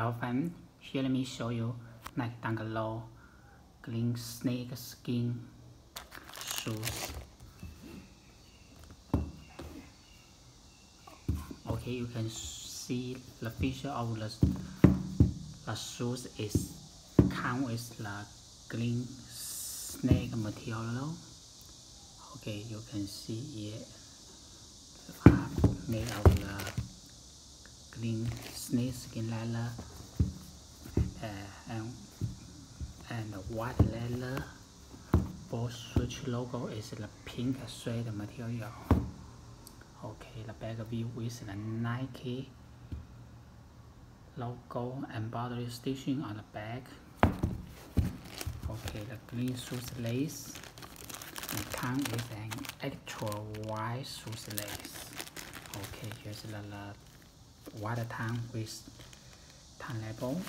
Fam, here let me show you Nike Dunk Low Green Snake Skin shoes. Okay, you can see the feature of the, the shoes is come with the green snake material. Okay, you can see here made of the green snake skin leather uh, and, and white leather. Both Swoosh logo is the pink suede material. Okay, the back view with the Nike logo and border stitching on the back. Okay, the green shoes lace. And come with an actual white shoes lace. Okay, here's the, the water tank with tan label.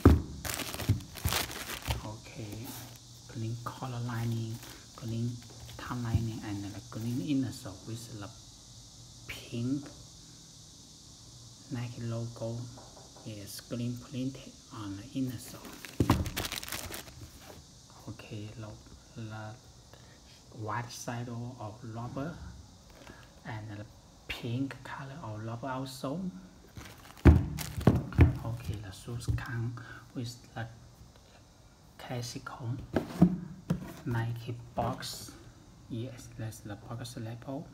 Okay, green color lining, green tan lining, and the green inner sole with the pink Nike logo is green printed on the inner sole. Okay, the, the white side of rubber and the pink color of rubber also okay the shoes come with the classical Nike box. Yes that's the box label.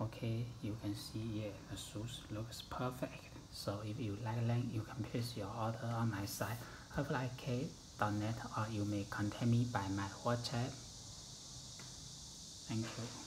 Okay you can see yeah the shoes looks perfect. So if you like them you can place your order on my site net or you may contact me by my WhatsApp. Thank you